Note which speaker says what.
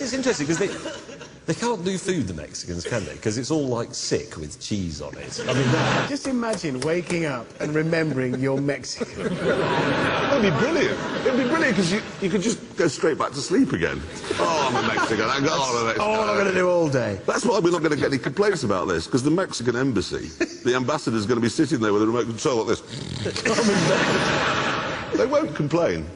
Speaker 1: It's interesting because they, they can't do food, the Mexicans, can they? Because it's all like sick with cheese on it. I mean,
Speaker 2: Just imagine waking up and remembering you're Mexican.
Speaker 3: That'd be brilliant. It'd be brilliant because you, you could just go straight back to sleep again. Oh, I'm a Mexican. I got all of it.
Speaker 2: All I'm going to do all day.
Speaker 3: That's why we're not going to get any complaints about this, because the Mexican embassy, the ambassador's going to be sitting there with a remote control like this. they won't complain.